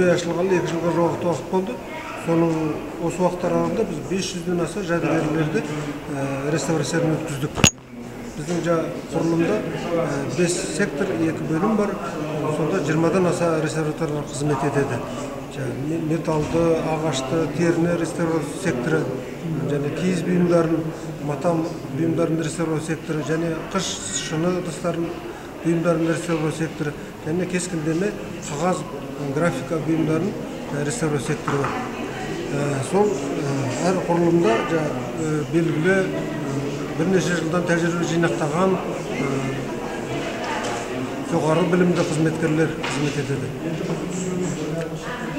музей ашылғалы екі жылға жуық уақыт болды соның осы уақыт аралығында біз 500-ден аса жәдігерлерді реставрациядан өткіздік. Біздің жаңа құрылымда бес сектор екі бөлім бар. Сонда жиырмадан аса реставраторлар қызмет етеді. Металлды ағашты теріні реставрация секторы және киіз бұйымдарын мата бұйымдарын реставрация секторы және қыш шыны ыдыстарын бұйымдарын реставрация секторы және кескіндеме қағаз графика бұйымдарын реставрация секторы бар сол әр құрылымда белгілі бірнеше жылдан тәжірибе жинақтаған жоғары білімді қызметкерлер қызмет етеді.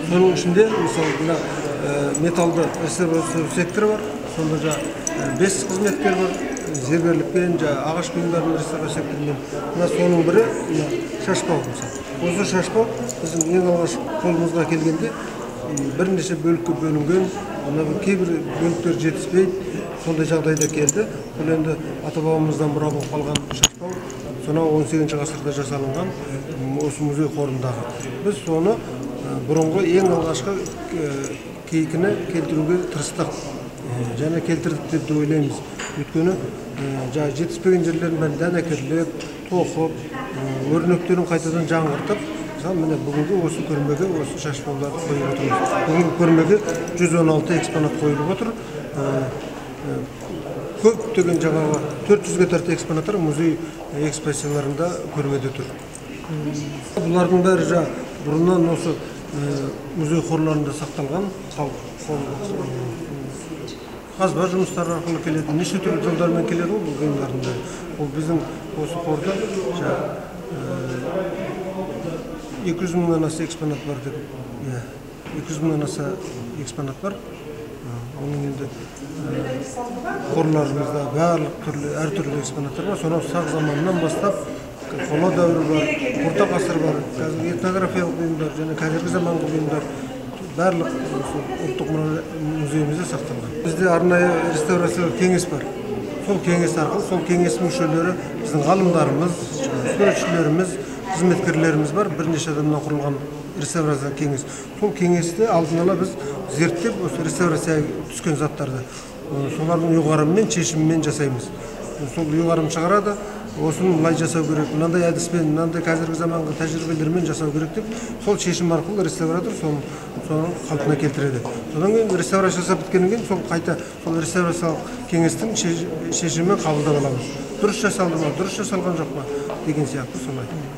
Соның ішінде мысалы мына металлды реставрация секторы бар сонда жаңа бес қызметкер бар. Зергерлікпен жаңағы ағаш бұйымдарын реставрация секторымен мына соның бірі мына шашпау мысалы осы шашпау біздің ең алғаш қолымызға келгенде бірнеше бөлікке бөлінген мына кейбір бөліктер жетіспейді сондай жағдайда келді. Бұл енді ата бабамыздан мұра болып қалған шашпау сонау он сегізінші ғасырда жасалынған осы музей қорындағы. Біз соны бұрынғы ең алғашқы кейкіні келтіруге тырыстық. Және келтірдік деп ойлаймыз өйткені жаңағы жетіспеген жерлерін бәрін дәнекерлеп тоқып өрнектерін қайтадан жаңғыртып мысалы міне бүгінгі осы көрмеге осы шашбауларды қойып отырмыз бүгінгі көрмеге 116 экспонат қойылып отыр көптеген жаңағы 400-ге тарта экспонаттар музей экспозицияларында көрмеде тұр бұлардың бәрі жаңа бұрыннан осы музей қорларында сақталған қазба жұмыстары арқылы келеді. Неше түрлі жолдармен келеді ғой бұл бұйымдардың бәрі ол біздің осы қорда екі жүз мыңнан аса экспонат бар деп иә екі жүз мыңнан аса экспонат бар. Оның енді қорларымызда барлық түрлі әртүрлі экспонаттар бар. Сонау сақ заманынан бастап қола дәуірі бар орта ғасыр бар қазір этнографиялық бұйымдар және қазіргі заманғы бұйымдар барлық ұлттық мұра музейімізде сақталған. Бізде арнайы реставрациялық кеңес бар. Сол кеңес арқылы сол кеңес мүшелері біздің ғалымдарымыз суретшілеріміз қызметкерлеріміз бар. Бірнеше адамнан құрылған реставрация кеңес. Сол кеңесте алдын ала біз зерттеп осы реставрацияға түскен заттарды солардың ұйғарымымен шешімімен жасаймыз. Сол ұйғарым шығарады осыны былай жасау керек мынандай әдіспен мынандай қазіргі заманғы тәжірибелермен жасау керек деп сол шешім арқылы реставратор соны соны қалпына келтіреді. Содан кейін реставрация жасап біткеннен кейін сол қайта сол реставрациялық кеңестің шешімін қабылдап аламыз. Дұрыс жасалды ма дұрыс жасалған жоқ па деген сияқты солай